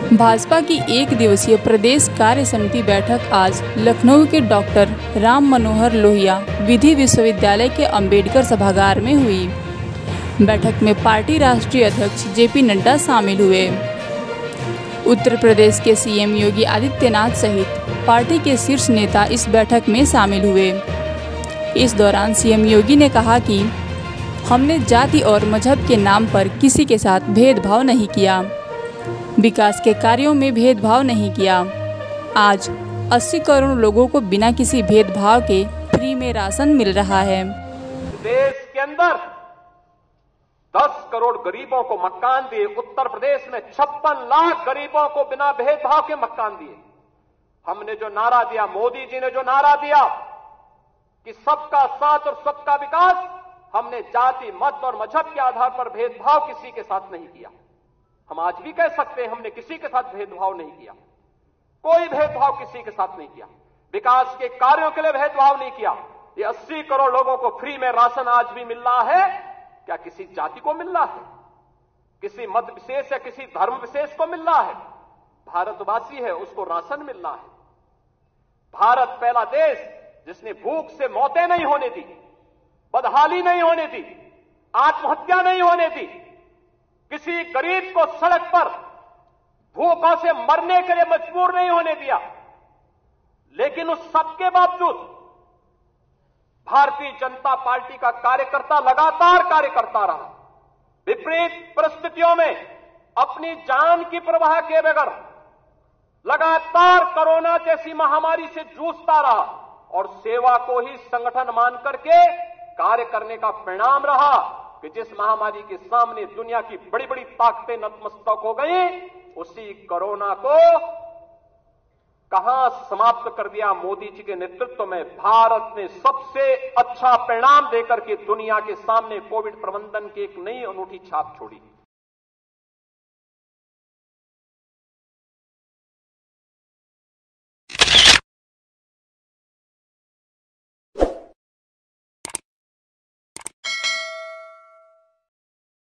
भाजपा की एक दिवसीय प्रदेश कार्य समिति बैठक आज लखनऊ के डॉक्टर राम मनोहर लोहिया विधि विश्वविद्यालय के अंबेडकर सभागार में हुई। बैठक में पार्टी राष्ट्रीय अध्यक्ष जेपी नड्डा शामिल हुए। उत्तर प्रदेश के सीएम योगी आदित्यनाथ सहित पार्टी के शीर्ष नेता इस बैठक में शामिल हुए। इस दौरान सीएम योगी ने कहा कि हमने जाति और मज़हब के नाम पर किसी के साथ भेदभाव नहीं किया। विकास के कार्यों में भेदभाव नहीं किया। आज 80 करोड़ लोगों को बिना किसी भेदभाव के फ्री में राशन मिल रहा है। देश के अंदर 10 करोड़ गरीबों को मकान दिए, उत्तर प्रदेश में छप्पन लाख गरीबों को बिना भेदभाव के मकान दिए। हमने जो नारा दिया, मोदी जी ने जो नारा दिया कि सबका साथ और सबका विकास हमने जाति, मत और मज़हब के आधार पर भेदभाव किसी के साथ नहीं किया। हम आज भी कह सकते हैं, हमने किसी के साथ भेदभाव नहीं किया। कोई भेदभाव किसी के साथ नहीं किया। विकास के कार्यों के लिए भेदभाव नहीं किया। ये 80 करोड़ लोगों को फ्री में राशन आज भी मिल रहा है। क्या किसी जाति को मिल रहा है? किसी मत विशेष या किसी धर्म विशेष को मिल रहा है? भारतवासी है, उसको राशन मिल रहा है। भारत पहला देश जिसने भूख से मौतें नहीं होने दी, बदहाली नहीं होने दी, आत्महत्या नहीं होने दी किसी गरीब को सड़क पर भूखों से मरने के लिए मजबूर नहीं होने दिया। लेकिन उस सबके बावजूद भारतीय जनता पार्टी का कार्यकर्ता लगातार कार्य करता रहा। विपरीत परिस्थितियों में अपनी जान की प्रवाह किए बगैर लगातार कोरोना जैसी महामारी से जूझता रहा और सेवा को ही संगठन मान करके कार्य करने का परिणाम रहा। कि जिस महामारी के सामने दुनिया की बड़ी बड़ी ताकतें नतमस्तक हो गई, उसी कोरोना को कहाँ समाप्त कर दिया मोदी जी के नेतृत्व में? भारत ने सबसे अच्छा परिणाम देकर के दुनिया के सामने कोविड प्रबंधन की एक नई अनूठी छाप छोड़ी।